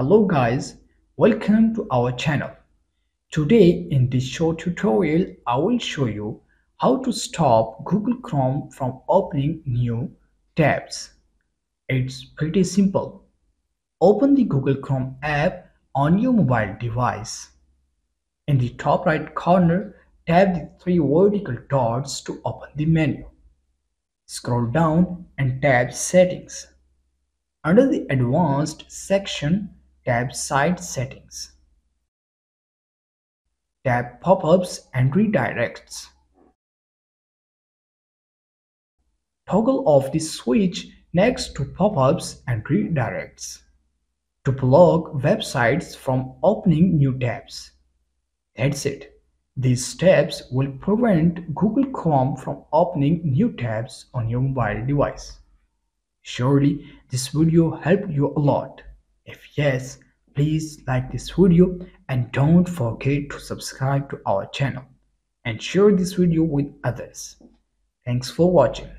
Hello guys, welcome to our channel. Today in this short tutorial, I will show you how to stop Google Chrome from opening new tabs. It's pretty simple. Open the Google Chrome app on your mobile device. In the top right corner, tap the three vertical dots to open the menu. Scroll down and tap Settings. Under the Advanced section, tap Site Settings. Tab Pop-ups and Redirects. Toggle off the switch next to pop-ups and redirects to block websites from opening new tabs. That's it. These steps will prevent Google Chrome from opening new tabs on your mobile device. Surely this video helped you a lot. If yes, please like this video and don't forget to subscribe to our channel and share this video with others. Thanks for watching.